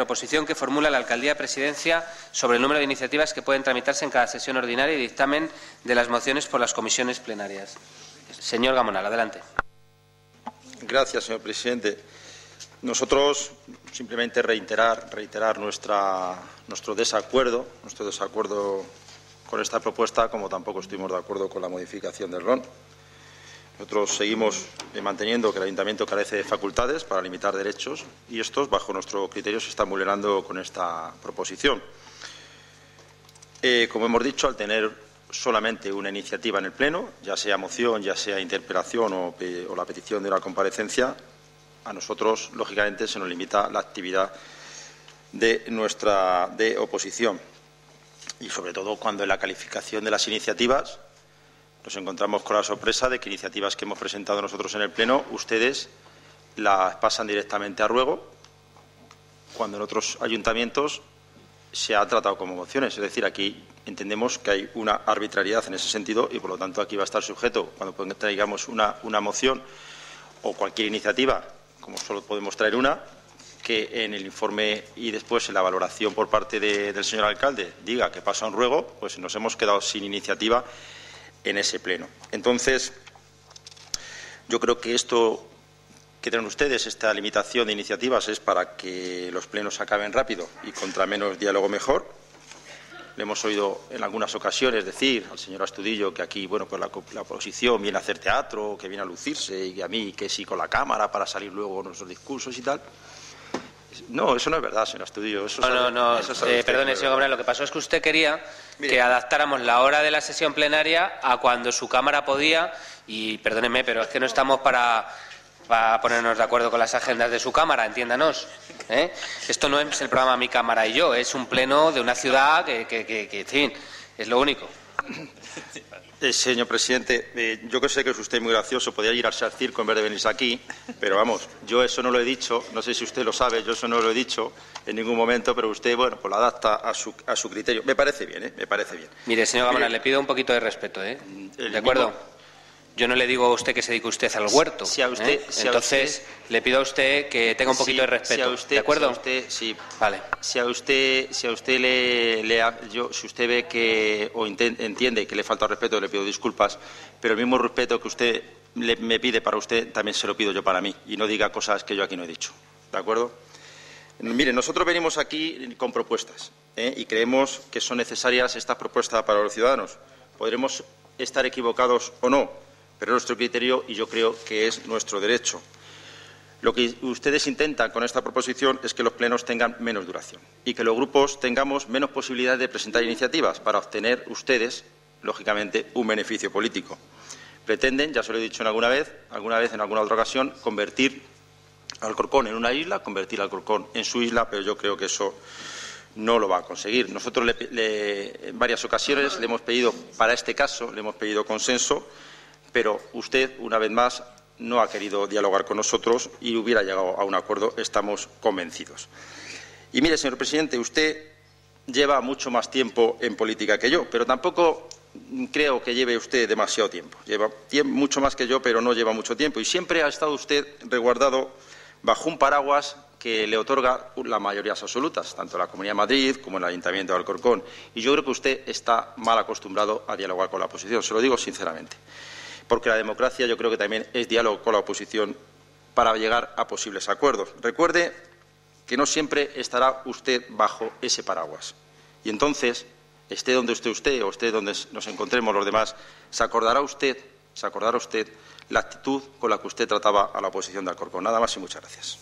proposición que formula la Alcaldía Presidencia sobre el número de iniciativas que pueden tramitarse en cada sesión ordinaria y dictamen de las mociones por las comisiones plenarias. Señor Gamonal, adelante. Gracias, señor presidente. Nosotros simplemente reiterar, reiterar nuestra, nuestro desacuerdo, nuestro desacuerdo con esta propuesta, como tampoco estuvimos de acuerdo con la modificación del RON. Nosotros seguimos eh, manteniendo que el Ayuntamiento carece de facultades para limitar derechos y estos, bajo nuestro criterio, se están vulnerando con esta proposición. Eh, como hemos dicho, al tener solamente una iniciativa en el Pleno, ya sea moción, ya sea interpelación o, o la petición de una comparecencia, a nosotros, lógicamente, se nos limita la actividad de nuestra de oposición. Y sobre todo cuando en la calificación de las iniciativas nos encontramos con la sorpresa de que iniciativas que hemos presentado nosotros en el Pleno, ustedes las pasan directamente a ruego, cuando en otros ayuntamientos se ha tratado como mociones. Es decir, aquí entendemos que hay una arbitrariedad en ese sentido y, por lo tanto, aquí va a estar sujeto, cuando traigamos una, una moción o cualquier iniciativa, como solo podemos traer una, que en el informe y después en la valoración por parte del señor alcalde diga que pasa un ruego, pues nos hemos quedado sin iniciativa en ese pleno. Entonces, yo creo que esto que tienen ustedes, esta limitación de iniciativas, es para que los plenos acaben rápido y contra menos diálogo mejor. Le hemos oído en algunas ocasiones decir al señor Astudillo que aquí, bueno, pues la, la, oposición viene a hacer teatro, que viene a lucirse, y a mí que sí con la cámara para salir luego nuestros discursos y tal. No, eso no es verdad, señor Astudillo. Eso no, no, no. Eh, perdone, señor Gabriel, lo que pasó es que usted quería Mire. que adaptáramos la hora de la sesión plenaria a cuando su Cámara podía, y perdóneme, pero es que no estamos para, para ponernos de acuerdo con las agendas de su Cámara, entiéndanos. ¿eh? Esto no es el programa Mi Cámara y yo, es un pleno de una ciudad que, que, que, que en fin, es lo único. Eh, señor presidente, eh, yo que sé que es usted muy gracioso, podría irse al circo en vez de venirse aquí, pero vamos, yo eso no lo he dicho, no sé si usted lo sabe, yo eso no lo he dicho en ningún momento, pero usted, bueno, pues lo adapta a su, a su criterio. Me parece bien, ¿eh? Me parece bien. Mire, señor Gamona, le pido un poquito de respeto, ¿eh? ¿De acuerdo? Mismo... Yo no le digo a usted que se dedique usted al huerto. Si a usted, ¿eh? si Entonces, a usted, le pido a usted que tenga un poquito si, de respeto. Si a usted, ¿De acuerdo? Si a usted, sí. Vale. Si a usted, si a usted le, le yo, si usted ve que o entiende que le falta respeto, le pido disculpas, pero el mismo respeto que usted le, me pide para usted, también se lo pido yo para mí. Y no diga cosas que yo aquí no he dicho. ¿De acuerdo? Mire, nosotros venimos aquí con propuestas ¿eh? y creemos que son necesarias estas propuestas para los ciudadanos. Podremos estar equivocados o no, pero es nuestro criterio y yo creo que es nuestro derecho. Lo que ustedes intentan con esta proposición es que los plenos tengan menos duración y que los grupos tengamos menos posibilidades de presentar iniciativas para obtener ustedes, lógicamente, un beneficio político. Pretenden, ya se lo he dicho en alguna vez, alguna vez en alguna otra ocasión, convertir Alcorcón en una isla, convertir Alcorcón en su isla, pero yo creo que eso no lo va a conseguir. Nosotros en varias ocasiones le hemos pedido, para este caso, le hemos pedido consenso pero usted, una vez más, no ha querido dialogar con nosotros y hubiera llegado a un acuerdo, estamos convencidos. Y mire, señor presidente, usted lleva mucho más tiempo en política que yo, pero tampoco creo que lleve usted demasiado tiempo. Lleva mucho más que yo, pero no lleva mucho tiempo. Y siempre ha estado usted resguardado bajo un paraguas que le otorga las mayorías absolutas, tanto la Comunidad de Madrid como en el Ayuntamiento de Alcorcón. Y yo creo que usted está mal acostumbrado a dialogar con la oposición, se lo digo sinceramente porque la democracia yo creo que también es diálogo con la oposición para llegar a posibles acuerdos. Recuerde que no siempre estará usted bajo ese paraguas. Y entonces, esté donde esté usted o esté donde nos encontremos los demás, se acordará usted, se acordará usted la actitud con la que usted trataba a la oposición de Alcorcón. Nada más y muchas gracias.